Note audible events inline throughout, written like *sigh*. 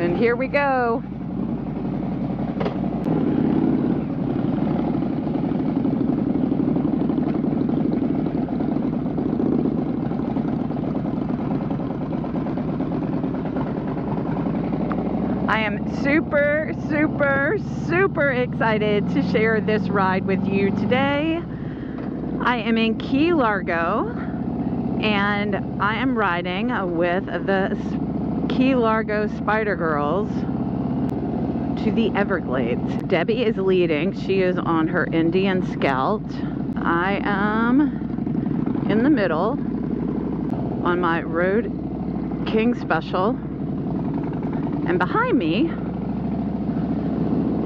And here we go. I am super, super, super excited to share this ride with you today. I am in Key Largo and I am riding with the Key Largo Spider Girls to the Everglades. Debbie is leading. She is on her Indian Scout. I am in the middle on my Road King Special and behind me,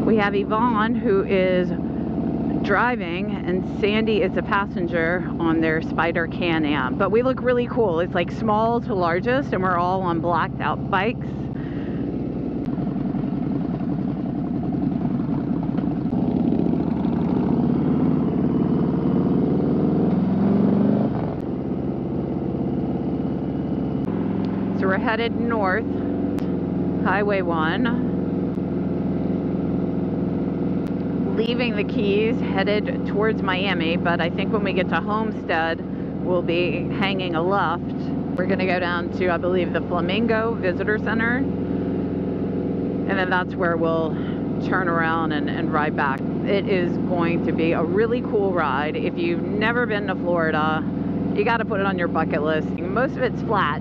we have Yvonne who is driving and Sandi is a passenger on their Spider Can-Am. But we look really cool. It's like small to largest and we're all on blacked out bikes. So we're headed north Highway 1. Leaving the Keys, headed towards Miami, but I think when we get to Homestead, we'll be hanging a left. We're gonna go down to, I believe, the Flamingo Visitor Center. And then that's where we'll turn around and, and ride back. It is going to be a really cool ride. If you've never been to Florida, you gotta put it on your bucket list. Most of it's flat,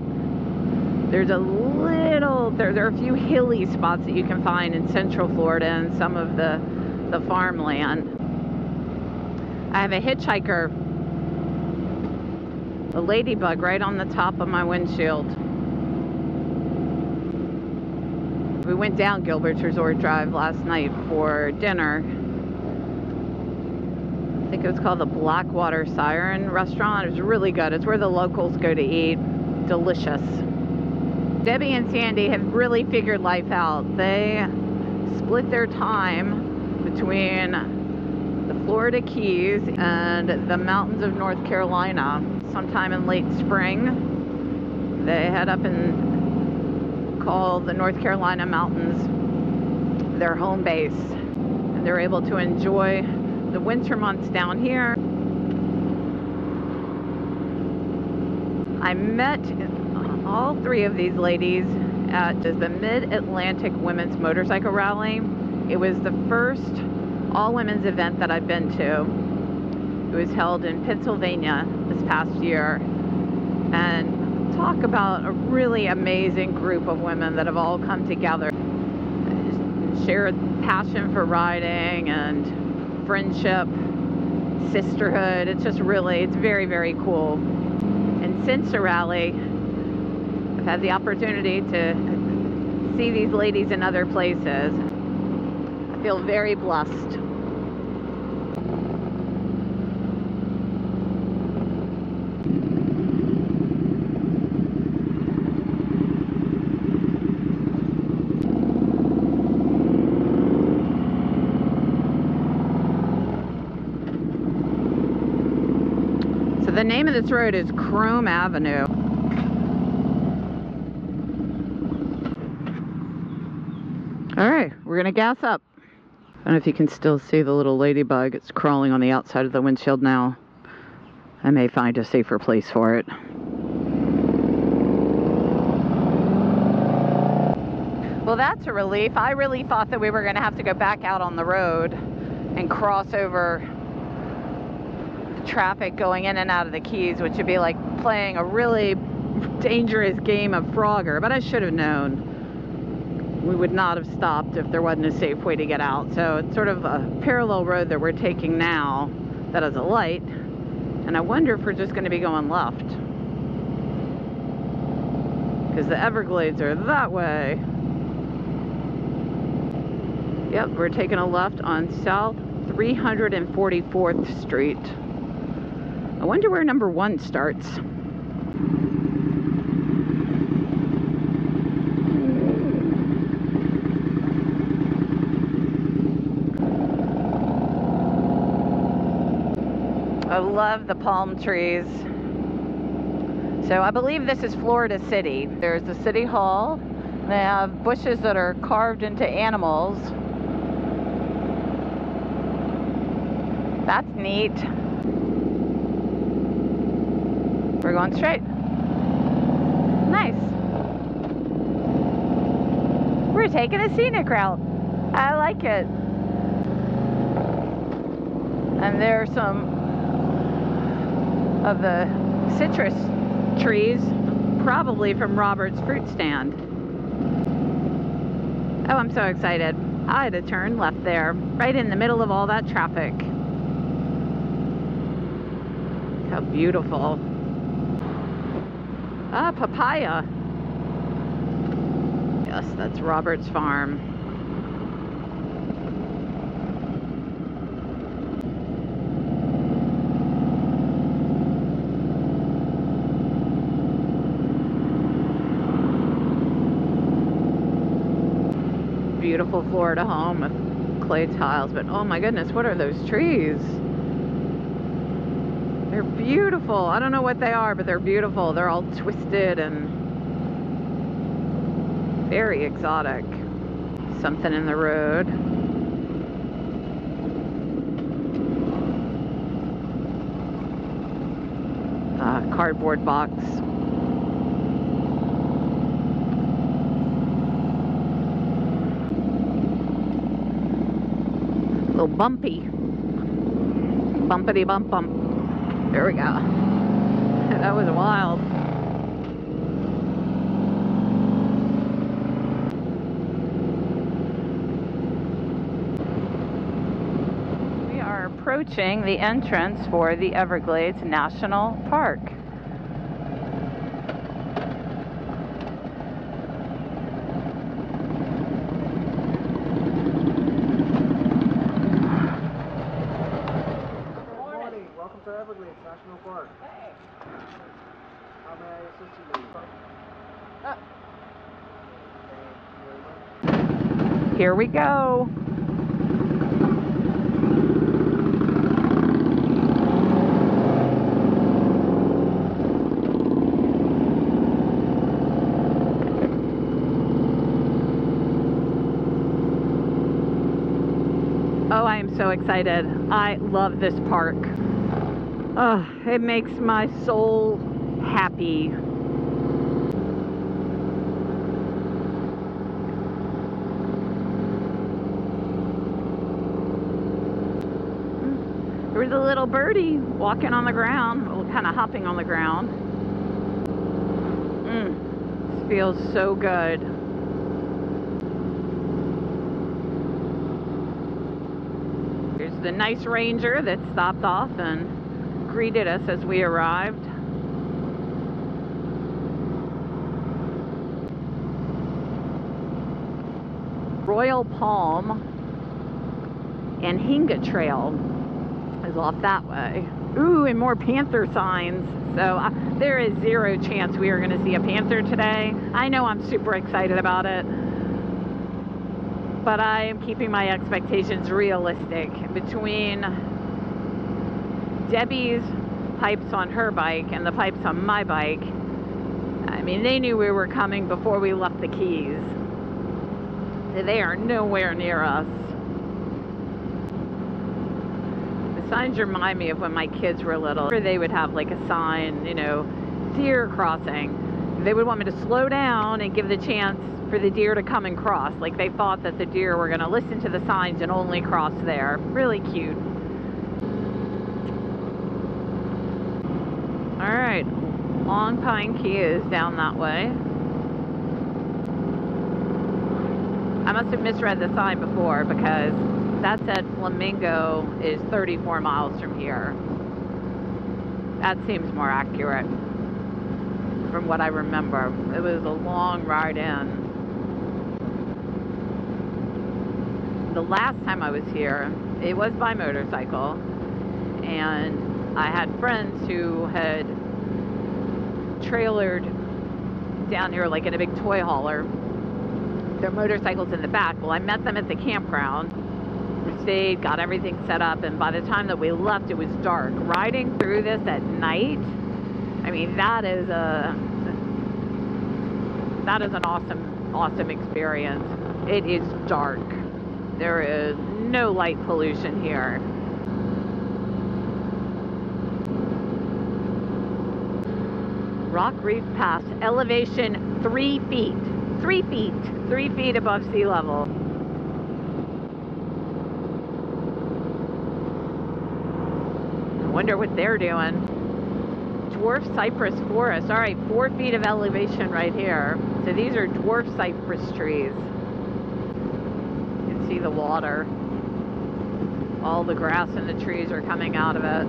there's a little, there, there are a few hilly spots that you can find in central Florida and some of the, the farmland. I have a hitchhiker, a ladybug right on the top of my windshield. We went down Gilbert's Resort Drive last night for dinner. I think it was called the Blackwater Siren restaurant. It was really good. It's where the locals go to eat. Delicious. Debbie and Sandi have really figured life out. They split their time between the Florida Keys and the mountains of North Carolina. Sometime in late spring, they head up and call the North Carolina mountains their home base. And they're able to enjoy the winter months down here. I met all three of these ladies at the Mid-Atlantic Women's Motorcycle Rally. It was the first all-women's event that I've been to. It was held in Pennsylvania this past year. And talk about a really amazing group of women that have all come together. Shared passion for riding and friendship, sisterhood. It's just really, it's very, very cool. And since the rally, I've had the opportunity to see these ladies in other places. Feel very blessed. So the name of this road is Krome Avenue. All right, we're gonna gas up. I don't know if you can still see the little ladybug. It's crawling on the outside of the windshield now. I may find a safer place for it. Well, that's a relief. I really thought that we were gonna have to go back out on the road and cross over the traffic going in and out of the Keys, which would be like playing a really dangerous game of Frogger, but I should have known we would not have stopped if there wasn't a safe way to get out. So it's sort of a parallel road that we're taking now that has a light. And I wonder if we're just going to be going left. Because the Everglades are that way. Yep, we're taking a left on South 344th Street. I wonder where number one starts. I love the palm trees. So I believe this is Florida City. There's the City Hall, They have bushes that are carved into animals. That's neat. We're going straight. Nice. We're taking a scenic route. I like it. And there are some of the citrus trees, probably from Robert's fruit stand. Oh, I'm so excited. I had to turn left there, right in the middle of all that traffic. How beautiful. Ah, papaya. Yes, that's Robert's farm. Beautiful Florida home with clay tiles, but oh my goodness, what are those trees? They're beautiful. I don't know what they are, but they're beautiful. They're all twisted and very exotic. Something in the road. Uh, cardboard box. Little bumpy. Bumpity bump bump. There we go. *laughs* That was wild. We are approaching the entrance for the Everglades National Park. Good morning. Welcome to Everglades National Park. How may I assist you? ladies? Thank you very much. Here we go. Oh, I am so excited. I love this park. Oh, it makes my soul happy. There was a little birdie walking on the ground, kind of hopping on the ground. Mm, this feels so good. There's the nice ranger that stopped off and greeted us as we arrived. Royal Palm Anhinga Trail is off that way. Ooh, and more panther signs. So uh, there is zero chance we are going to see a panther today. I know I'm super excited about it, but I am keeping my expectations realistic. Between Debbie's pipes on her bike and the pipes on my bike, I mean, they knew we were coming before we left the Keys. They are nowhere near us. The signs remind me of when my kids were little. They would have like a sign, you know, deer crossing. They would want me to slow down and give the chance for the deer to come and cross. Like they thought that the deer were going to listen to the signs and only cross there. Really cute. All right, Long Pine Key is down that way. I must have misread the sign before because that said Flamingo is 34 miles from here. That seems more accurate from what I remember. It was a long ride in. The last time I was here, it was by motorcycle, and I had friends who had trailered down here like in a big toy hauler their motorcycles in the back. Well, I met them at the campground. Stayed, got everything set up, and by the time that we left, it was dark. Riding through this at night, I mean, that is a that is an awesome awesome experience. It is dark. There is no light pollution here. Rock Reef Pass, elevation three feet. Three feet. Three feet above sea level. Wonder what they're doing. Dwarf cypress forest. All right, four feet of elevation right here. So these are dwarf cypress trees. You can see the water. All the grass and the trees are coming out of it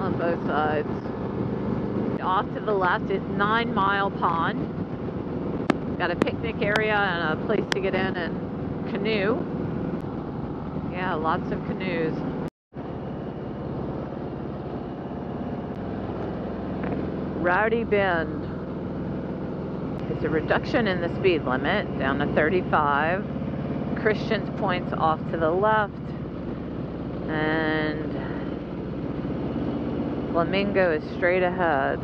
on both sides. Off to the left is Nine Mile Pond. Got a picnic area and a place to get in and canoe. Yeah, lots of canoes. Rowdy Bend. It's a reduction in the speed limit down to 35. Christians Point's off to the left. And Flamingo is straight ahead.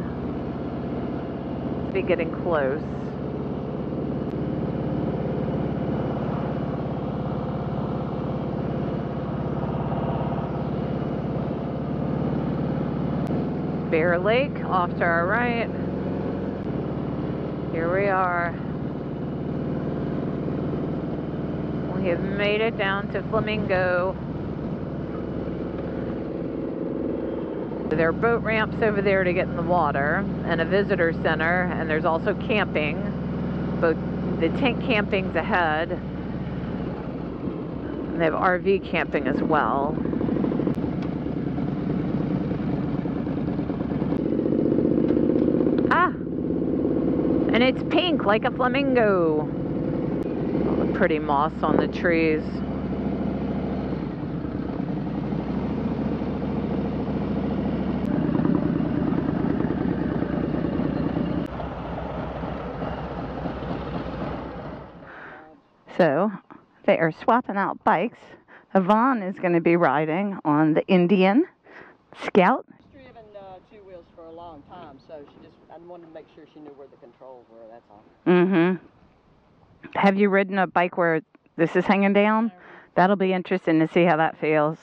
Let's be getting close. Bear Lake off to our right. Here we are. We have made it down to Flamingo. There are boat ramps over there to get in the water and a visitor center, and there's also camping. Both the tent camping's ahead. And they have RV camping as well. Ah! And it's pink like a flamingo. All the pretty moss on the trees. So they are swapping out bikes. Yvonne is going to be riding on the Indian Scout. She's driven uh, two wheels for a long time, so she just I wanted to make sure she knew where the controls were. That's all. Mm-hmm. Have you ridden a bike where this is hanging down? That'll be interesting to see how that feels.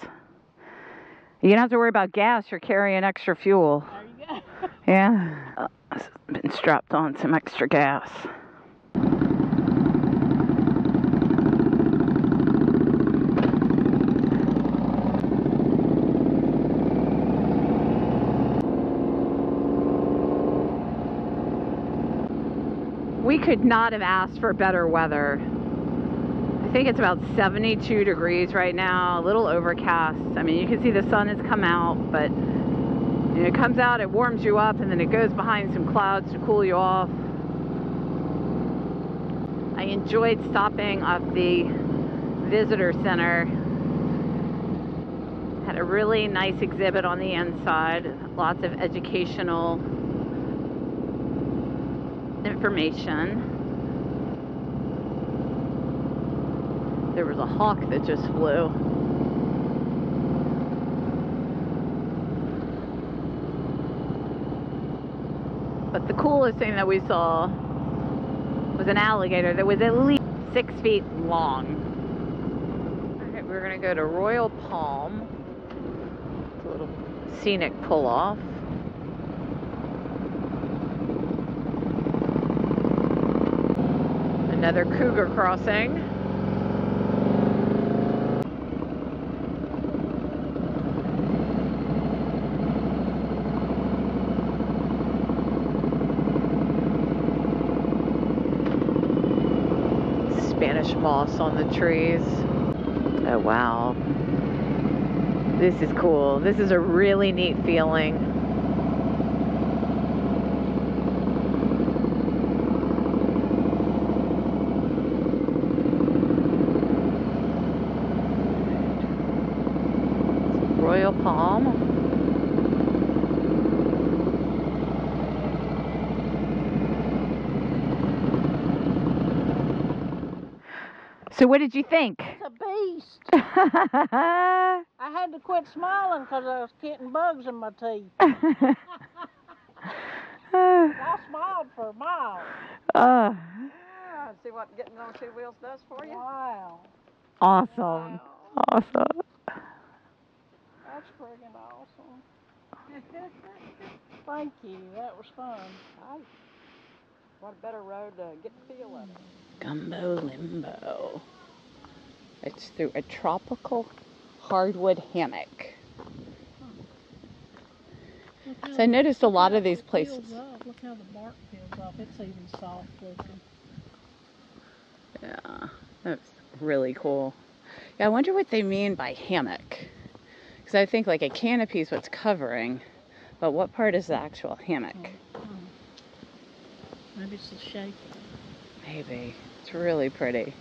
You don't have to worry about gas. You're carrying extra fuel. There you go. *laughs* Yeah. Uh, been strapped on some extra gas. We could not have asked for better weather. I think it's about 72 degrees right now, a little overcast. I mean, you can see the sun has come out, but you know, it comes out, it warms you up, and then it goes behind some clouds to cool you off. I enjoyed stopping off the visitor center. Had a really nice exhibit on the inside, lots of educational information. There was a hawk that just flew. But the coolest thing that we saw was an alligator that was at least six feet long. Alright, we're gonna go to Royal Palm. It's a little scenic pull off. Another cougar crossing. Spanish moss on the trees. Oh wow. This is cool. This is a really neat feeling. Royal Palm. So what did you think? It's a beast. *laughs* I had to quit smiling because I was getting bugs in my teeth. *laughs* I smiled for a mile. uh, Yeah, see what getting on two wheels does for you? Wow. Awesome. Wow. Awesome. That's friggin' awesome. Thank you. That was fun. I, what a better road to get the feel of it. Gumbo Limbo. It's through a tropical hardwood hammock. How So I noticed a lot of these places. Look how the bark peels off. It's even soft looking. Yeah, that's really cool. Yeah, I wonder what they mean by hammock. Because I think like a canopy is what's covering, but what part is the actual hammock? Oh. Maybe it's the shape. Maybe. It's really pretty.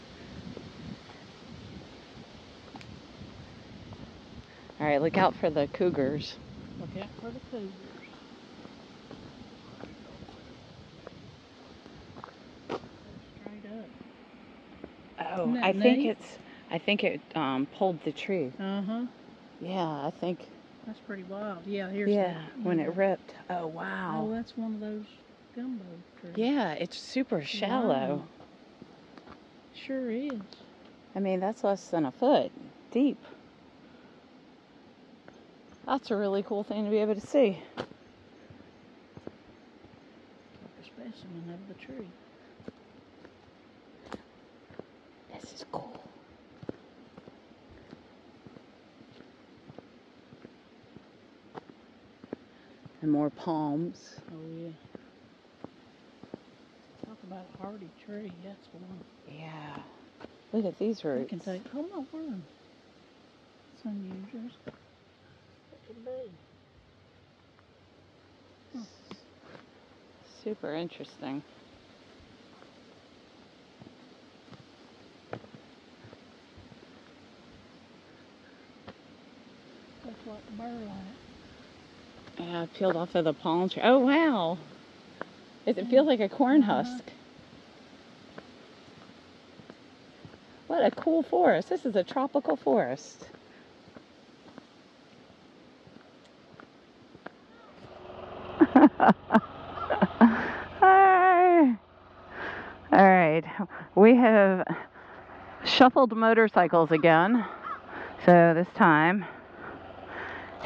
All right, look out for the cougars. Look out for the cougars. Oh, I think it's. I think it um, pulled the tree. Uh huh. Yeah, I think. That's pretty wild. Yeah, here's yeah, the- when it ripped. Oh wow. Oh, that's one of those gumbo trees. Yeah, it's super shallow. Wow. Sure is. I mean, that's less than a foot deep. That's a really cool thing to be able to see. Like a specimen of the tree. This is cool. And more palms. Oh yeah. Talk about a hardy tree. That's one. Yeah. Look at these roots. can take. Oh my word. It's unusual. What could it be? Super interesting. Looks like burlap. Yeah, peeled off of the palm tree. Oh wow. It, it feels like a corn Uh-huh. husk. What a cool forest. This is a tropical forest. *laughs* Hi. All right. We have shuffled motorcycles again. So this time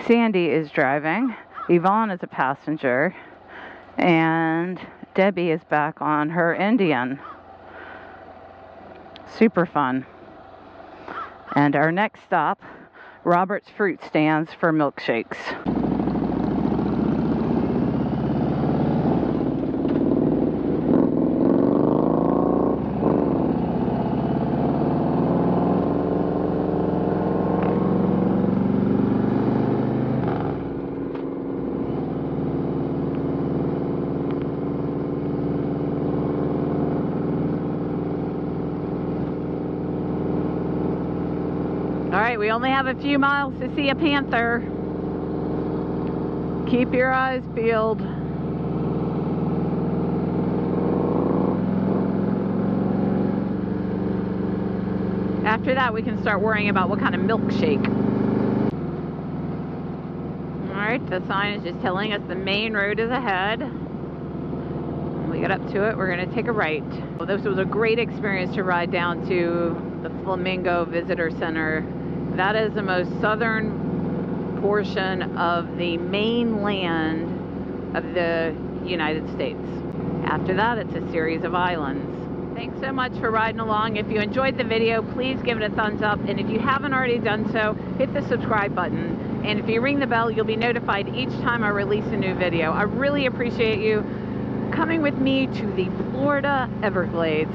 Sandi is driving, Yvonne is a passenger, and Debbie is back on her Indian. Super fun. And our next stop, Robert's Fruit Stands for milkshakes. Right, we only have a few miles to see a panther. Keep your eyes peeled. After that, we can start worrying about what kind of milkshake. All right, the sign is just telling us the main road is ahead. When we get up to it, we're going to take a right. Well, this was a great experience to ride down to the Flamingo Visitor Center. That is the most southern portion of the mainland of the United States. After that, it's a series of islands. Thanks so much for riding along. If you enjoyed the video, please give it a thumbs up. And if you haven't already done so, hit the subscribe button. And if you ring the bell, you'll be notified each time I release a new video. I really appreciate you coming with me to the Florida Everglades.